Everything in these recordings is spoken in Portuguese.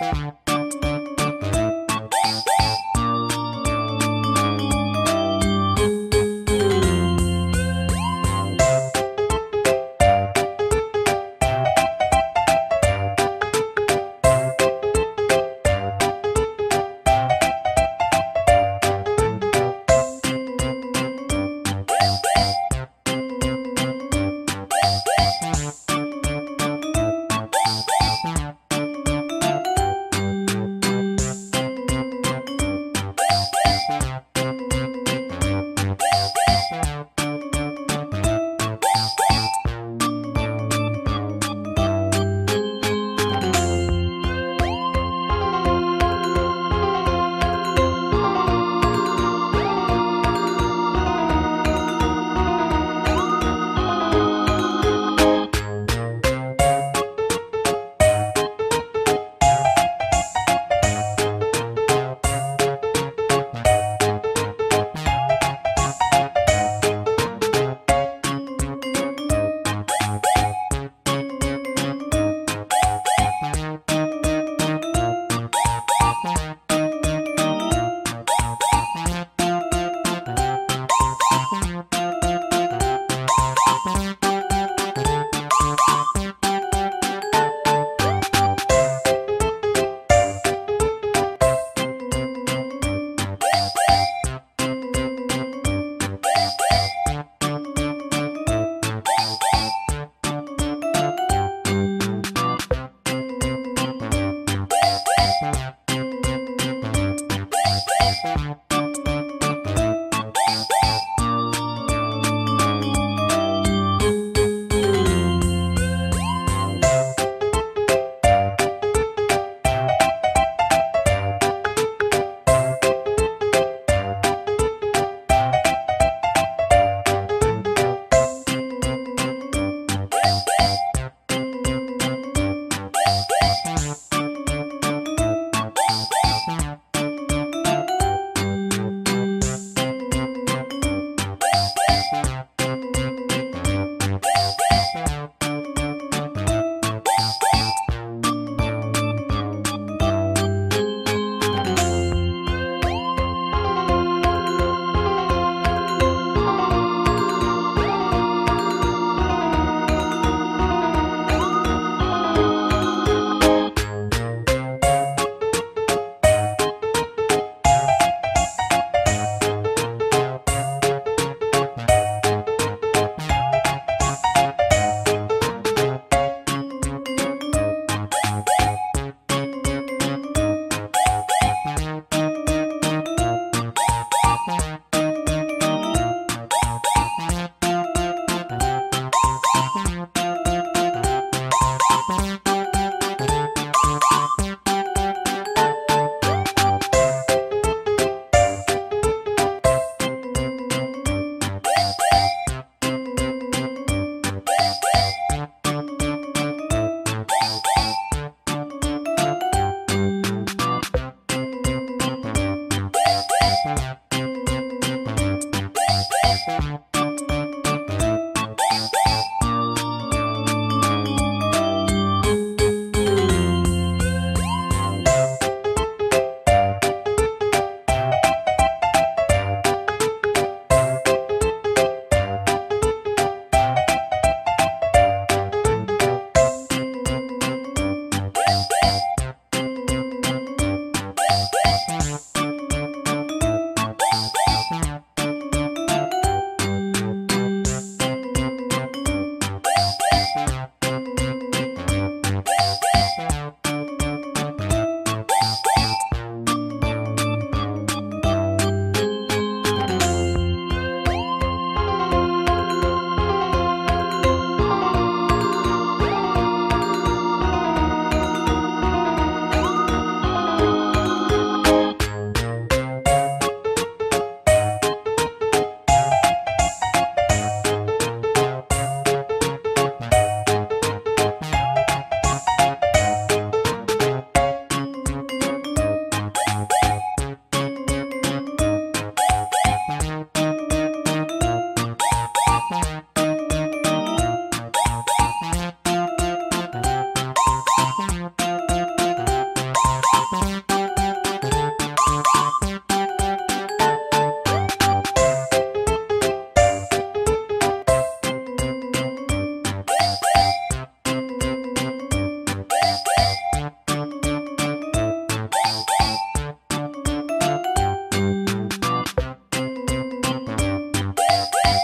Música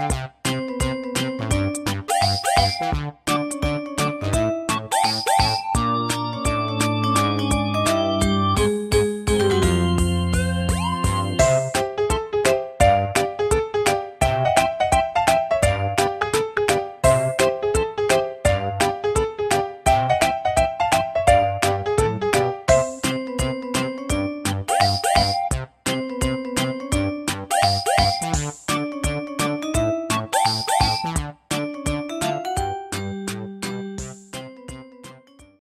Thank you.